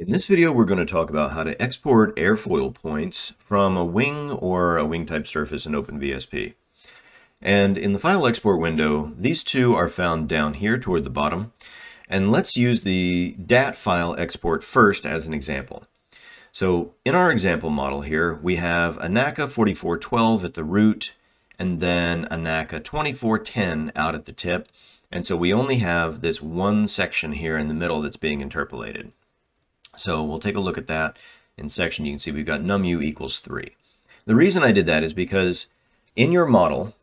In this video, we're going to talk about how to export airfoil points from a wing or a wing type surface in OpenVSP. And in the file export window, these two are found down here toward the bottom. And let's use the DAT file export first as an example. So in our example model here, we have a NACA 4412 at the root, and then a NACA 2410 out at the tip. And so we only have this one section here in the middle that's being interpolated. So we'll take a look at that in section. You can see we've got numu equals 3. The reason I did that is because in your model,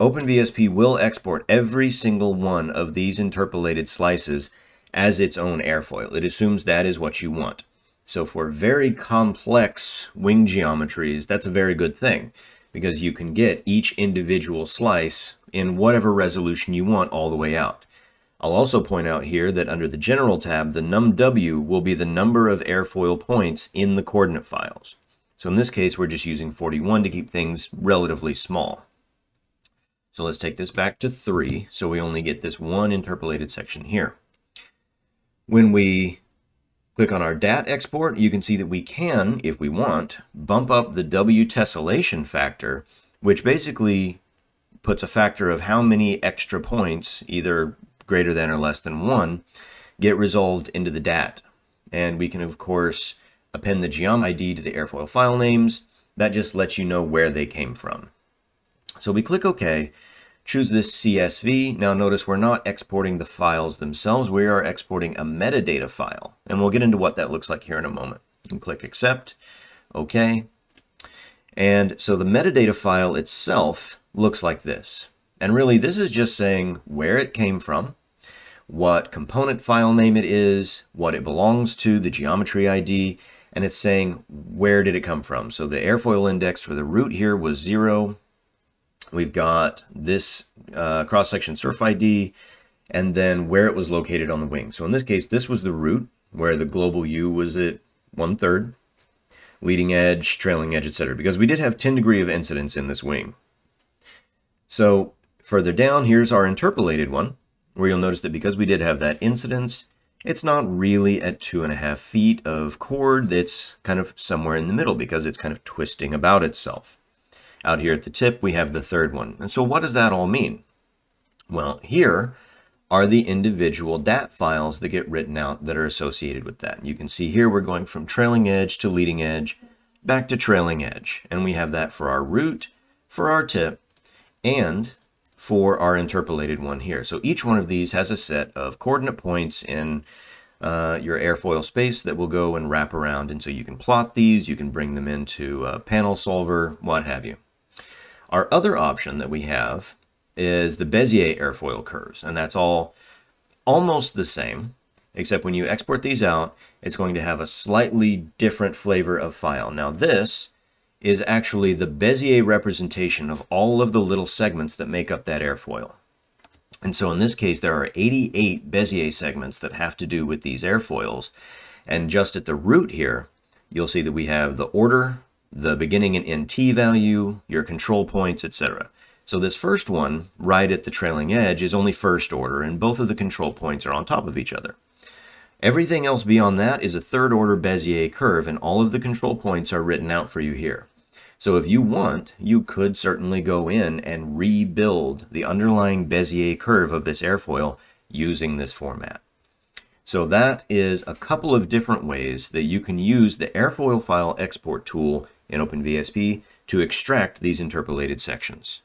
OpenVSP will export every single one of these interpolated slices as its own airfoil. It assumes that is what you want. So for very complex wing geometries, that's a very good thing because you can get each individual slice in whatever resolution you want all the way out. I'll also point out here that under the General tab, the numW will be the number of airfoil points in the coordinate files. So in this case, we're just using 41 to keep things relatively small. So let's take this back to 3, so we only get this one interpolated section here. When we click on our DAT export, you can see that we can, if we want, bump up the W tessellation factor, which basically puts a factor of how many extra points, either greater than or less than 1 get resolved into the DAT. And we can, of course, append the geom ID to the airfoil file names. That just lets you know where they came from. So we click OK, choose this CSV. Now notice we're not exporting the files themselves. We are exporting a metadata file. And we'll get into what that looks like here in a moment. And click Accept, OK. And so the metadata file itself looks like this. And really, this is just saying where it came from, what component file name it is, what it belongs to, the geometry ID, and it's saying where did it come from. So the airfoil index for the root here was zero. We've got this uh, cross-section surf ID, and then where it was located on the wing. So in this case, this was the root, where the global U was at one-third, leading edge, trailing edge, etc. Because we did have 10 degree of incidence in this wing. So further down, here's our interpolated one where you'll notice that because we did have that incidence, it's not really at two and a half feet of chord It's kind of somewhere in the middle because it's kind of twisting about itself. Out here at the tip, we have the third one. And so what does that all mean? Well, here are the individual DAT files that get written out that are associated with that. You can see here we're going from trailing edge to leading edge, back to trailing edge. And we have that for our root, for our tip, and for our interpolated one here. So each one of these has a set of coordinate points in uh, your airfoil space that will go and wrap around. And so you can plot these, you can bring them into a panel solver, what have you. Our other option that we have is the Bezier airfoil curves, and that's all almost the same, except when you export these out, it's going to have a slightly different flavor of file. Now this is actually the Bezier representation of all of the little segments that make up that airfoil. And so in this case, there are 88 Bezier segments that have to do with these airfoils. And just at the root here, you'll see that we have the order, the beginning and end T value, your control points, etc. So this first one, right at the trailing edge, is only first order, and both of the control points are on top of each other. Everything else beyond that is a third order Bezier curve, and all of the control points are written out for you here. So if you want, you could certainly go in and rebuild the underlying Bezier curve of this airfoil using this format. So that is a couple of different ways that you can use the airfoil file export tool in OpenVSP to extract these interpolated sections.